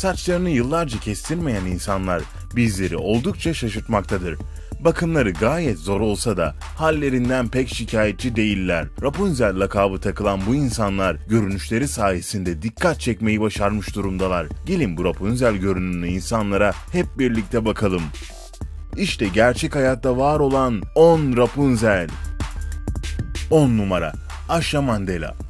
saçlarını yıllarca kestirmeyen insanlar bizleri oldukça şaşırtmaktadır. Bakımları gayet zor olsa da hallerinden pek şikayetçi değiller. Rapunzel lakabı takılan bu insanlar görünüşleri sayesinde dikkat çekmeyi başarmış durumdalar. Gelin bu Rapunzel görünümlü insanlara hep birlikte bakalım. İşte gerçek hayatta var olan 10 Rapunzel. 10 numara Asha Mandela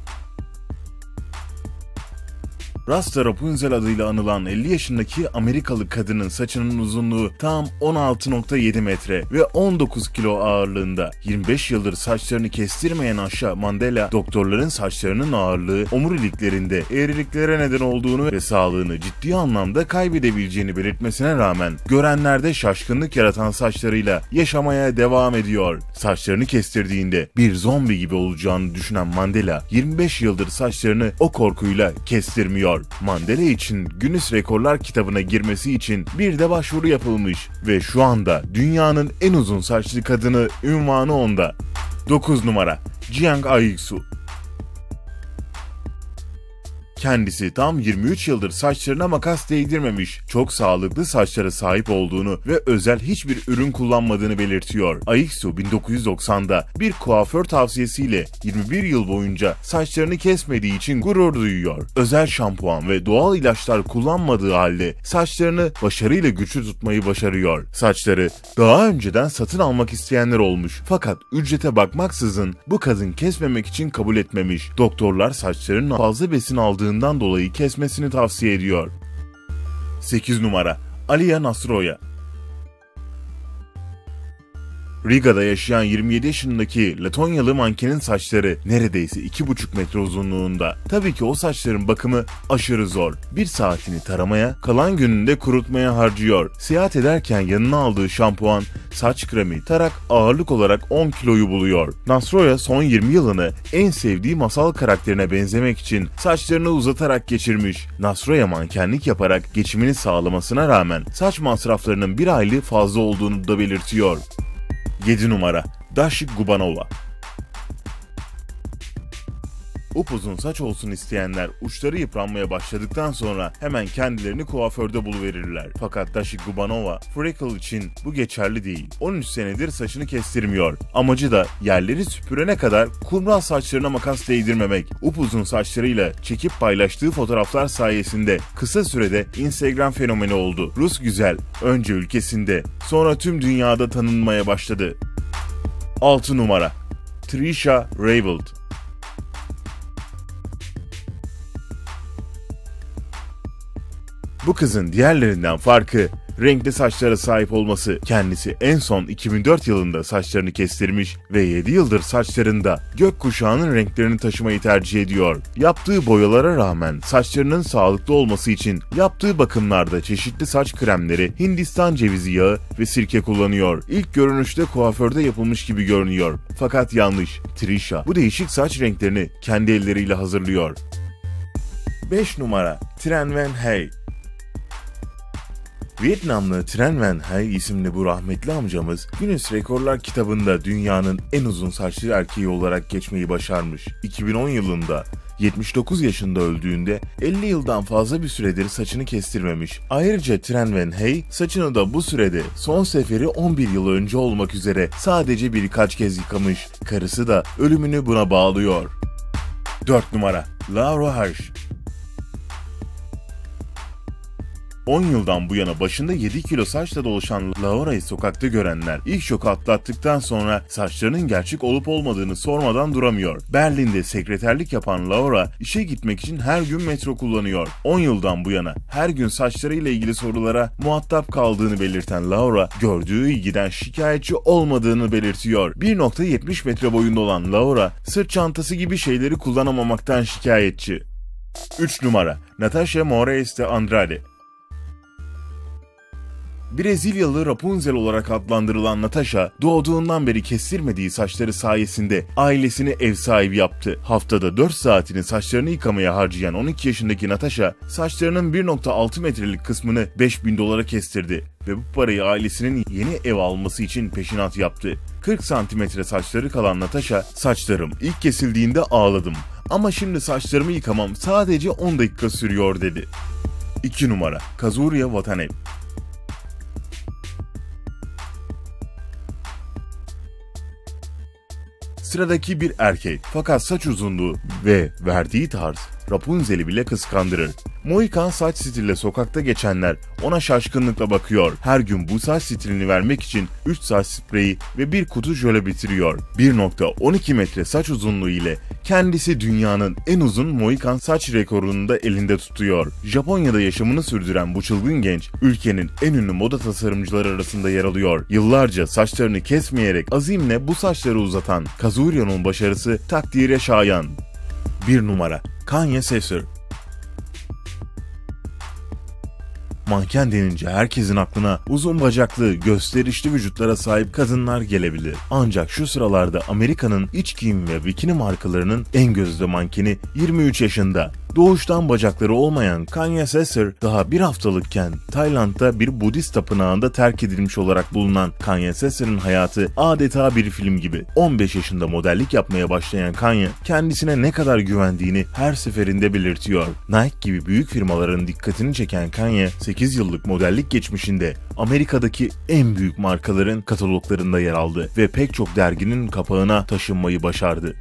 Rasta Rapunzel adıyla anılan 50 yaşındaki Amerikalı kadının saçının uzunluğu tam 16.7 metre ve 19 kilo ağırlığında. 25 yıldır saçlarını kestirmeyen Asha Mandela, doktorların saçlarının ağırlığı omuriliklerinde eğriliklere neden olduğunu ve sağlığını ciddi anlamda kaybedebileceğini belirtmesine rağmen görenlerde şaşkınlık yaratan saçlarıyla yaşamaya devam ediyor. Saçlarını kestirdiğinde bir zombi gibi olacağını düşünen Mandela 25 yıldır saçlarını o korkuyla kestirmiyor. Mandela için Guinness Rekorlar kitabına girmesi için bir de başvuru yapılmış ve şu anda dünyanın en uzun saçlı kadını ünvanı onda. 9 numara Jiang Aiksu Kendisi tam 23 yıldır saçlarına makas değdirmemiş, çok sağlıklı saçlara sahip olduğunu ve özel hiçbir ürün kullanmadığını belirtiyor. Aiksu 1990'da bir kuaför tavsiyesiyle 21 yıl boyunca saçlarını kesmediği için gurur duyuyor. Özel şampuan ve doğal ilaçlar kullanmadığı halde saçlarını başarıyla güçlü tutmayı başarıyor. Saçları daha önceden satın almak isteyenler olmuş fakat ücrete bakmaksızın bu kadın kesmemek için kabul etmemiş. Doktorlar saçlarının fazla besin aldığı hastalığından dolayı kesmesini tavsiye ediyor. 8 numara Aliya Nasroya Riga'da yaşayan 27 yaşındaki Latonyalı mankenin saçları neredeyse 2,5 metre uzunluğunda. Tabii ki o saçların bakımı aşırı zor. Bir saatini taramaya, kalan gününde kurutmaya harcıyor. Seyahat ederken yanına aldığı şampuan, saç kremi, tarak ağırlık olarak 10 kiloyu buluyor. Nasroya son 20 yılını en sevdiği masal karakterine benzemek için saçlarını uzatarak geçirmiş. Nasroya mankenlik yaparak geçimini sağlamasına rağmen saç masraflarının bir aylığı fazla olduğunu da belirtiyor. 7 numara. Dashik Gubanova Upuzun saç olsun isteyenler uçları yıpranmaya başladıktan sonra hemen kendilerini kuaförde buluverirler. Fakat Dashik Gubanova, Freckle için bu geçerli değil. 13 senedir saçını kestirmiyor. Amacı da yerleri süpürene kadar kumral saçlarına makas değdirmemek. Upuzun saçlarıyla çekip paylaştığı fotoğraflar sayesinde kısa sürede Instagram fenomeni oldu. Rus güzel önce ülkesinde sonra tüm dünyada tanınmaya başladı. 6 numara Trisha Raybould Bu kızın diğerlerinden farkı renkli saçlara sahip olması. Kendisi en son 2004 yılında saçlarını kestirmiş ve 7 yıldır saçlarında gökkuşağının renklerini taşımayı tercih ediyor. Yaptığı boyalara rağmen saçlarının sağlıklı olması için yaptığı bakımlarda çeşitli saç kremleri, Hindistan cevizi yağı ve sirke kullanıyor. İlk görünüşte kuaförde yapılmış gibi görünüyor. Fakat yanlış. Trisha bu değişik saç renklerini kendi elleriyle hazırlıyor. 5 numara Tren Van Hey Vietnamlı Tren Van Hai isimli bu rahmetli amcamız Guinness Rekorlar kitabında dünyanın en uzun saçlı erkeği olarak geçmeyi başarmış. 2010 yılında 79 yaşında öldüğünde 50 yıldan fazla bir süredir saçını kestirmemiş. Ayrıca Tren Van Hey saçını da bu sürede son seferi 11 yıl önce olmak üzere sadece birkaç kez yıkamış. Karısı da ölümünü buna bağlıyor. 4 numara Laura Hirsch 10 yıldan bu yana başında 7 kilo saçla dolaşan Laura'yı sokakta görenler ilk şoku atlattıktan sonra saçlarının gerçek olup olmadığını sormadan duramıyor. Berlin'de sekreterlik yapan Laura işe gitmek için her gün metro kullanıyor. 10 yıldan bu yana her gün saçlarıyla ilgili sorulara muhatap kaldığını belirten Laura gördüğü ilgiden şikayetçi olmadığını belirtiyor. 1.70 metre boyunda olan Laura sırt çantası gibi şeyleri kullanamamaktan şikayetçi. 3 numara Natasha Moraes de Andrade Brezilyalı Rapunzel olarak adlandırılan Natasha, doğduğundan beri kestirmediği saçları sayesinde ailesini ev sahibi yaptı. Haftada 4 saatini saçlarını yıkamaya harcayan 12 yaşındaki Natasha, saçlarının 1.6 metrelik kısmını 5000 dolara kestirdi ve bu parayı ailesinin yeni ev alması için peşinat yaptı. 40 santimetre saçları kalan Natasha, saçlarım ilk kesildiğinde ağladım ama şimdi saçlarımı yıkamam sadece 10 dakika sürüyor dedi. 2 numara Kazuya Watanabe Sıradaki bir erkek fakat saç uzunluğu ve verdiği tarz Rapunzel'i bile kıskandırır. Mohikan saç stiliyle sokakta geçenler ona şaşkınlıkla bakıyor. Her gün bu saç stilini vermek için 3 saç spreyi ve bir kutu jöle bitiriyor. 1.12 metre saç uzunluğu ile kendisi dünyanın en uzun Mohikan saç rekorunu da elinde tutuyor. Japonya'da yaşamını sürdüren bu çılgın genç ülkenin en ünlü moda tasarımcıları arasında yer alıyor. Yıllarca saçlarını kesmeyerek azimle bu saçları uzatan Kazurio'nun başarısı takdire şayan. 1 numara Kanye Sesser Manken denince herkesin aklına uzun bacaklı, gösterişli vücutlara sahip kadınlar gelebilir. Ancak şu sıralarda Amerika'nın iç giyim ve bikini markalarının en gözde mankeni 23 yaşında. Doğuştan bacakları olmayan Kanye Sesser daha bir haftalıkken Tayland'da bir Budist tapınağında terk edilmiş olarak bulunan Kanye Sesser'ın hayatı adeta bir film gibi. 15 yaşında modellik yapmaya başlayan Kanye kendisine ne kadar güvendiğini her seferinde belirtiyor. Nike gibi büyük firmaların dikkatini çeken Kanye 8 yıllık modellik geçmişinde Amerika'daki en büyük markaların kataloglarında yer aldı ve pek çok derginin kapağına taşınmayı başardı.